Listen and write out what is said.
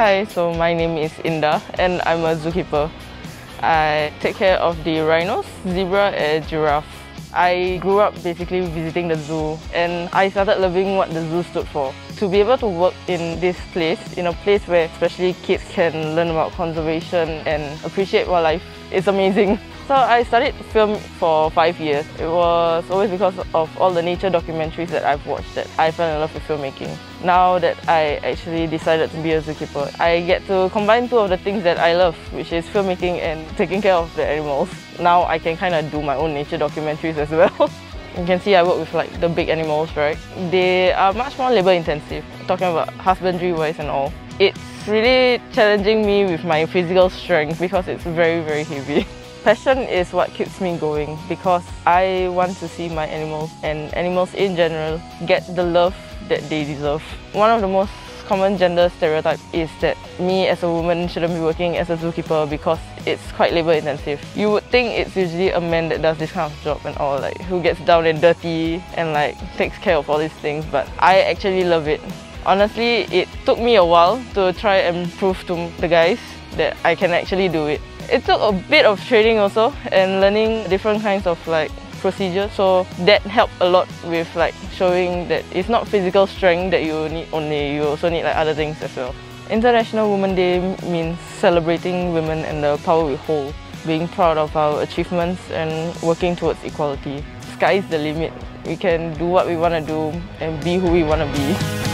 Hi, so my name is Indah and I'm a zookeeper. I take care of the rhinos, zebra and giraffe. I grew up basically visiting the zoo and I started loving what the zoo stood for. To be able to work in this place, in a place where especially kids can learn about conservation and appreciate wildlife, is amazing. So I studied film for five years. It was always because of all the nature documentaries that I've watched that I fell in love with filmmaking. Now that I actually decided to be a zookeeper, I get to combine two of the things that I love, which is filmmaking and taking care of the animals. Now I can kind of do my own nature documentaries as well. You can see I work with like the big animals, right? They are much more labor intensive, talking about husbandry wise and all. It's really challenging me with my physical strength because it's very, very heavy. Passion is what keeps me going because I want to see my animals and animals in general get the love that they deserve. One of the most common gender stereotypes is that me as a woman shouldn't be working as a zookeeper because it's quite labor intensive. You would think it's usually a man that does this kind of job and all, like who gets down and dirty and like takes care of all these things, but I actually love it. Honestly, it took me a while to try and prove to the guys that I can actually do it. It took a bit of training also and learning different kinds of like procedures. So that helped a lot with like showing that it's not physical strength that you need only, you also need like other things as well. International Women's Day means celebrating women and the power we hold, being proud of our achievements and working towards equality. Sky is the limit. We can do what we want to do and be who we want to be.